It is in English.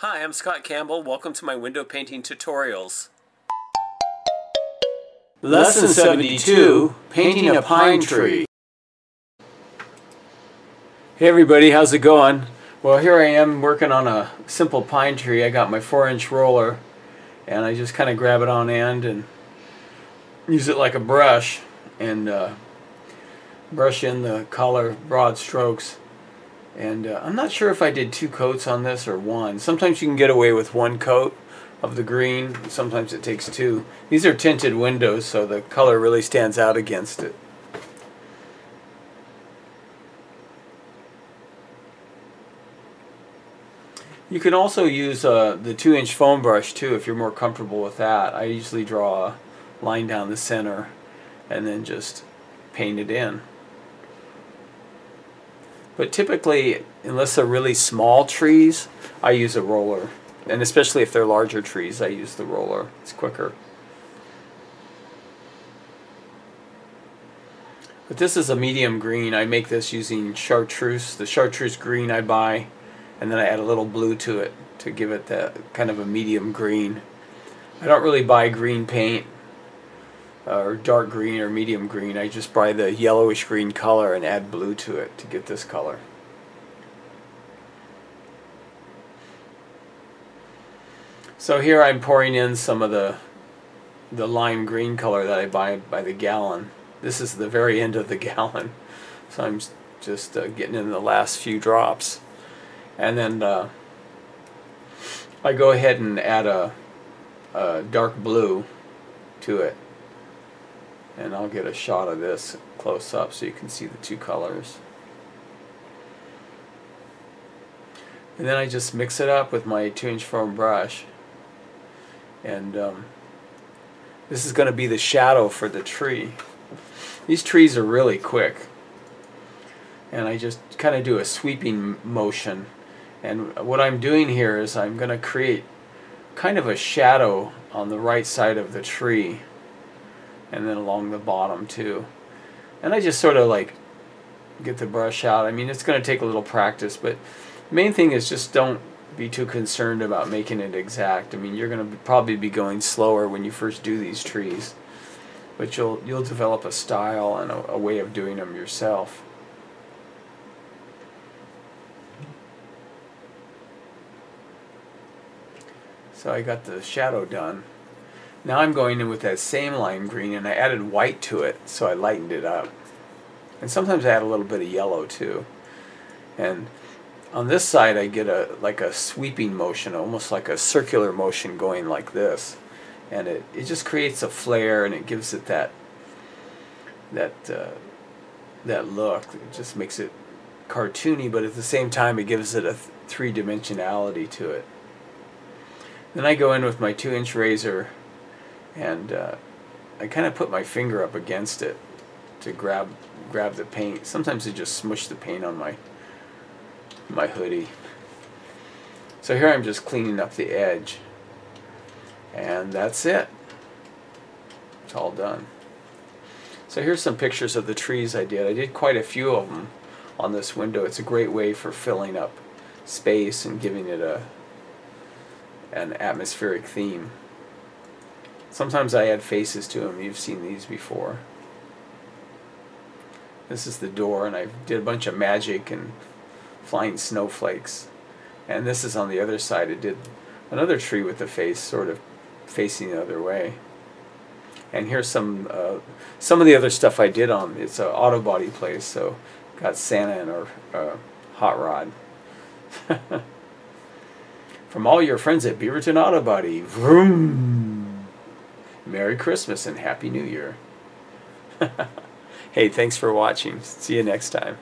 Hi, I'm Scot Campbell. Welcome to my window painting tutorials. Lesson 72, Painting a Pine Tree. Hey everybody, how's it going? Well here I am working on a simple pine tree. I got my 4 inch roller and I just kind of grab it on end and use it like a brush and uh, brush in the color broad strokes and uh, I'm not sure if I did two coats on this or one. Sometimes you can get away with one coat of the green. Sometimes it takes two. These are tinted windows, so the color really stands out against it. You can also use uh, the 2 inch foam brush too if you're more comfortable with that. I usually draw a line down the center and then just paint it in. But typically, unless they're really small trees, I use a roller. And especially if they're larger trees, I use the roller. It's quicker. But this is a medium green. I make this using chartreuse, the chartreuse green I buy, and then I add a little blue to it to give it that kind of a medium green. I don't really buy green paint uh, or dark green or medium green. I just buy the yellowish green color and add blue to it to get this color. So here I'm pouring in some of the the lime green color that I buy by the gallon. This is the very end of the gallon. So I'm just uh, getting in the last few drops. And then uh, I go ahead and add a, a dark blue to it and I'll get a shot of this close up so you can see the two colors. And then I just mix it up with my 2 inch foam brush and um, this is going to be the shadow for the tree. These trees are really quick and I just kind of do a sweeping motion and what I'm doing here is I'm going to create kind of a shadow on the right side of the tree and then along the bottom too. And I just sort of like get the brush out. I mean, it's going to take a little practice, but the main thing is just don't be too concerned about making it exact. I mean, you're going to probably be going slower when you first do these trees, but you'll you'll develop a style and a, a way of doing them yourself. So I got the shadow done. Now I'm going in with that same lime green and I added white to it so I lightened it up. And sometimes I add a little bit of yellow too. And on this side I get a like a sweeping motion, almost like a circular motion going like this. And it, it just creates a flare and it gives it that that uh, that look. It just makes it cartoony but at the same time it gives it a th three-dimensionality to it. Then I go in with my two inch razor and uh, I kind of put my finger up against it to grab grab the paint. Sometimes I just smush the paint on my my hoodie. So here I'm just cleaning up the edge and that's it. It's all done. So here's some pictures of the trees I did. I did quite a few of them on this window. It's a great way for filling up space and giving it a an atmospheric theme. Sometimes I add faces to them. You've seen these before. This is the door, and I did a bunch of magic and flying snowflakes. And this is on the other side. It did another tree with the face sort of facing the other way. And here's some uh, some of the other stuff I did on. It's an auto body place, so got Santa and a hot rod. From all your friends at Beaverton Auto Body. Vroom. Merry Christmas and Happy New Year. hey, thanks for watching. See you next time.